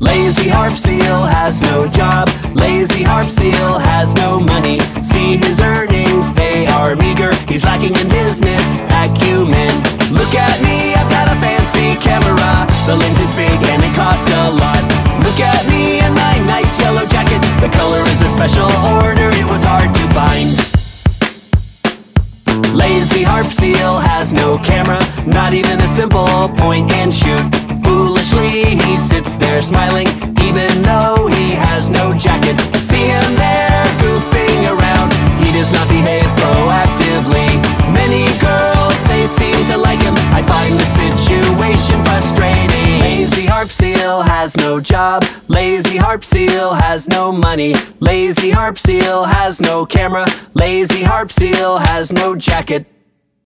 Lazy Harp Seal has no job. Lazy Harp Seal has no money. See his earnings, they are meager. He's lacking in business acumen. Look at me, I've got a fancy camera. The lens is big and it costs a lot. Look at me in my nice yellow jacket. The color is a special order, it was hard to find. Lazy Harp Seal has no camera, not even a simple point and shoot. Foolishly, he sits there smiling, even though he has no jacket. See him there goofing around, he does not behave proactively. Many girls, they seem to like him. I find the situation frustrating. Lazy Harp Seal has no job. Lazy Harp Seal has no money. Lazy Harp Seal has no camera. Lazy Harp Seal has no jacket.